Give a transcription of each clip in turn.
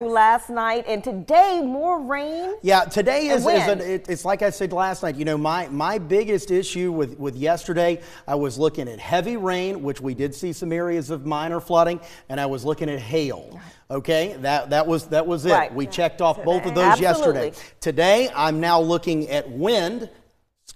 last night and today more rain yeah today is, is an, it, it's like i said last night you know my my biggest issue with with yesterday i was looking at heavy rain which we did see some areas of minor flooding and i was looking at hail okay? That that was that was it. Right. we checked off both of those Absolutely. yesterday. Today i'm now looking at wind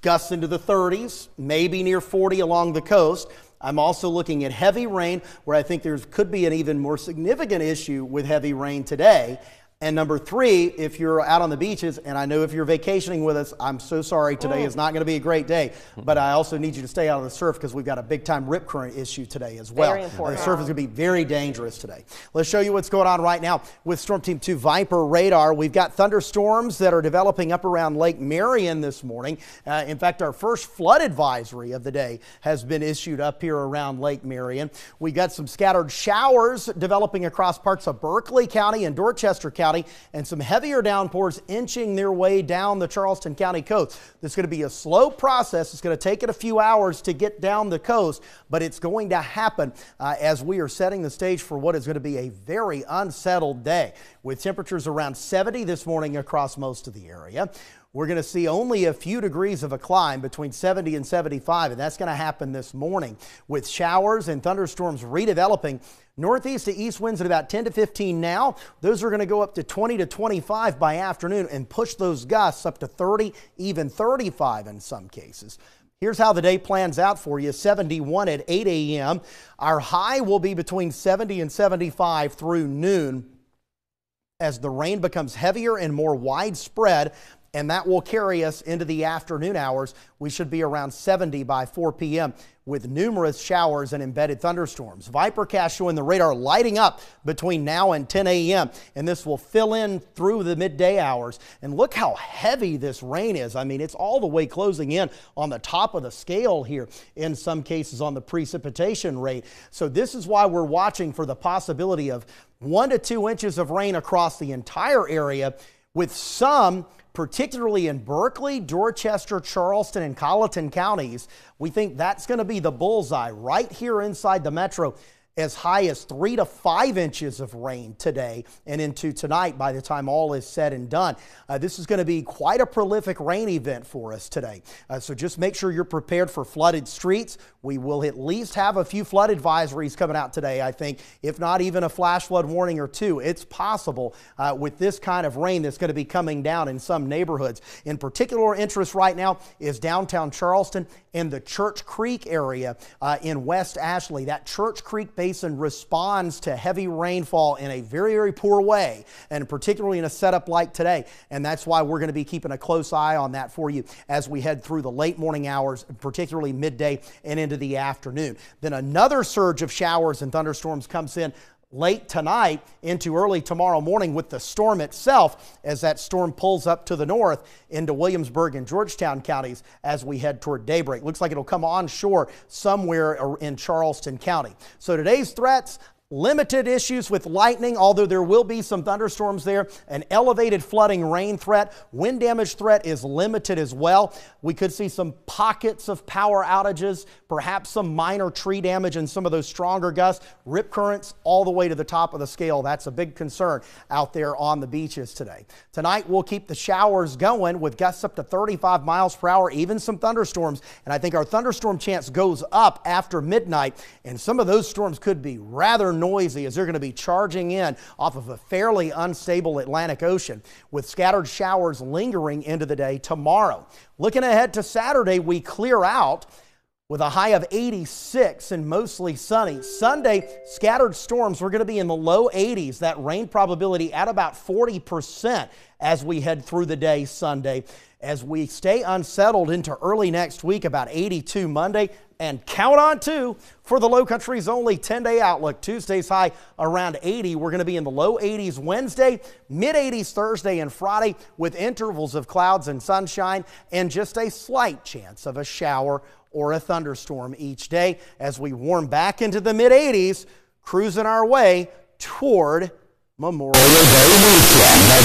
gusts into the 30s maybe near 40 along the coast I'm also looking at heavy rain, where I think there could be an even more significant issue with heavy rain today. And number three, if you're out on the beaches, and I know if you're vacationing with us, I'm so sorry today is not going to be a great day. But I also need you to stay out of the surf because we've got a big time rip current issue today as well. Very important. the surf is going to be very dangerous today. Let's show you what's going on right now with Storm Team 2 Viper radar. We've got thunderstorms that are developing up around Lake Marion this morning. Uh, in fact, our first flood advisory of the day has been issued up here around Lake Marion. We've got some scattered showers developing across parts of Berkeley County and Dorchester County. County and some heavier downpours inching their way down the Charleston County coast. This is going to be a slow process. It's going to take it a few hours to get down the coast, but it's going to happen uh, as we are setting the stage for what is going to be a very unsettled day with temperatures around 70 this morning across most of the area. We're going to see only a few degrees of a climb between 70 and 75, and that's going to happen this morning with showers and thunderstorms redeveloping. Northeast to east winds at about 10 to 15 now. Those are going to go up to 20 to 25 by afternoon and push those gusts up to 30, even 35 in some cases. Here's how the day plans out for you 71 at 8 a.m. Our high will be between 70 and 75 through noon as the rain becomes heavier and more widespread and that will carry us into the afternoon hours. We should be around 70 by 4 p.m. with numerous showers and embedded thunderstorms. Vipercast showing the radar lighting up between now and 10 a.m. and this will fill in through the midday hours. And look how heavy this rain is. I mean, it's all the way closing in on the top of the scale here in some cases on the precipitation rate. So this is why we're watching for the possibility of one to two inches of rain across the entire area with some particularly in Berkeley, Dorchester, Charleston, and Colleton counties. We think that's going to be the bullseye right here inside the metro as high as three to five inches of rain today and into tonight by the time all is said and done. Uh, this is going to be quite a prolific rain event for us today. Uh, so just make sure you're prepared for flooded streets. We will at least have a few flood advisories coming out today, I think, if not even a flash flood warning or two. It's possible uh, with this kind of rain that's going to be coming down in some neighborhoods. In particular interest right now is downtown Charleston and the Church Creek area uh, in West Ashley. That Church Creek Basin responds to heavy rainfall in a very, very poor way, and particularly in a setup like today. And that's why we're going to be keeping a close eye on that for you as we head through the late morning hours, particularly midday and into the afternoon. Then another surge of showers and thunderstorms comes in late tonight into early tomorrow morning with the storm itself as that storm pulls up to the north into Williamsburg and Georgetown counties as we head toward daybreak. Looks like it'll come onshore somewhere in Charleston County. So today's threats limited issues with lightning, although there will be some thunderstorms there. An elevated flooding rain threat. Wind damage threat is limited as well. We could see some pockets of power outages, perhaps some minor tree damage and some of those stronger gusts. Rip currents all the way to the top of the scale. That's a big concern out there on the beaches today. Tonight, we'll keep the showers going with gusts up to 35 miles per hour, even some thunderstorms. And I think our thunderstorm chance goes up after midnight. And some of those storms could be rather noisy as they're going to be charging in off of a fairly unstable Atlantic Ocean with scattered showers lingering into the day tomorrow. Looking ahead to Saturday, we clear out with a high of 86 and mostly sunny. Sunday, scattered storms. We're going to be in the low 80s. That rain probability at about 40% as we head through the day Sunday. As we stay unsettled into early next week, about 82 Monday, and count on two for the low country's only 10 day outlook. Tuesday's high around 80. We're going to be in the low 80s Wednesday, mid 80s Thursday and Friday with intervals of clouds and sunshine and just a slight chance of a shower or a thunderstorm each day as we warm back into the mid 80s, cruising our way toward Memorial Day weekend.